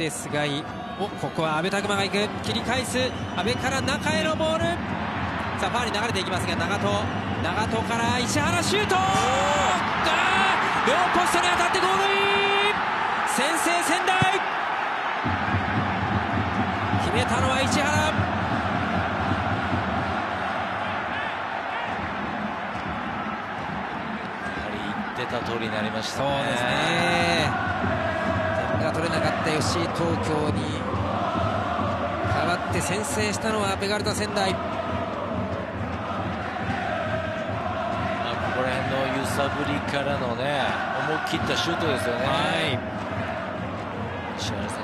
って菅井おここは阿部拓磨が行く。切り返す。阿部から中へのボール。さあファーに流れていきますが長戸長戸から石原シュート。両ポストに当たってゴール先制仙台。決めたのは石原。言ってた通りになりました、ね、そうですね。点た吉井東京に代わって先制したのはベガルタ仙台、ここら辺の揺さぶりからのね思い切ったシュートですよね。はい